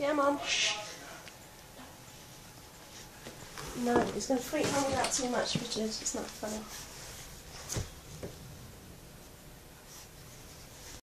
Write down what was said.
Yeah, mom. No, he's going to freak Mummy out too much, Richard. It's not funny.